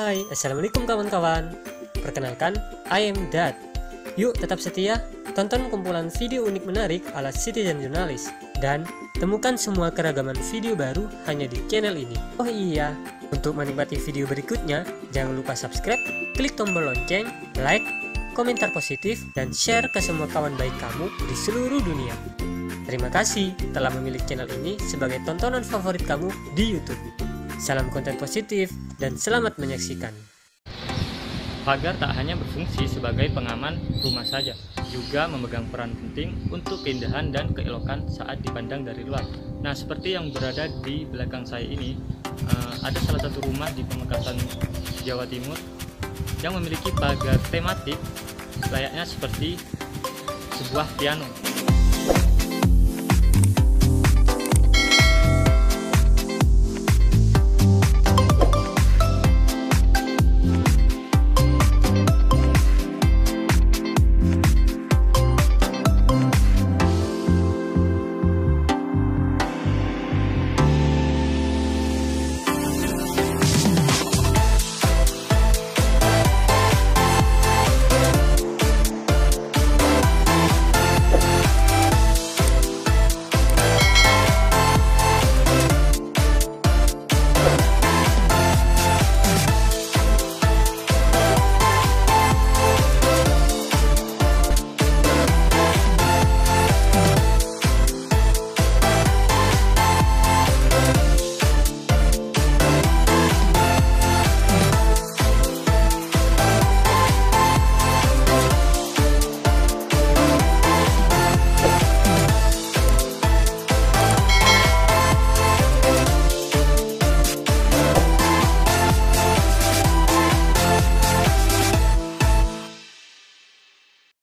Hai, Assalamualaikum kawan-kawan. Perkenalkan, I am Dad. Yuk tetap setia, tonton kumpulan video unik menarik ala Citizen Journalist Dan temukan semua keragaman video baru hanya di channel ini. Oh iya, untuk menikmati video berikutnya Jangan lupa subscribe, klik tombol lonceng, like, komentar positif, dan share ke semua kawan baik kamu di seluruh dunia. Terima kasih telah memilih channel ini sebagai tontonan favorit kamu di Youtube Salam konten positif dan selamat menyaksikan. Pagar tak hanya berfungsi sebagai pengaman rumah saja, juga memegang peran penting untuk keindahan dan keelokan saat dipandang dari luar. Nah, seperti yang berada di belakang saya ini, eh, ada salah satu rumah di Pemekasan Jawa Timur yang memiliki pagar tematik layaknya seperti sebuah piano.